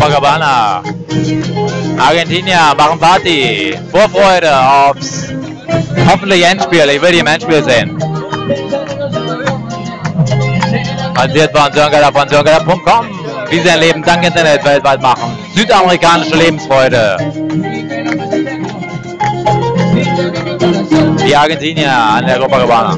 Copacabana. Argentinier machen Party. Vorfreude aufs hoffentlich Endspiel. Ich will die im Endspiel sehen. Basiert von Sörngeller von Sörngeller.com. Wie sie ein Leben dank Internet weltweit machen. Südamerikanische Lebensfreude. Die Argentinier an der Copacabana.